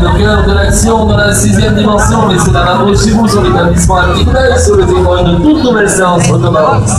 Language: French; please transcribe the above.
cœur de l'action dans la sixième dimension. Laissez la main chez vous sur l'établissement à sur les écrans de toute nouvelle séance recommence.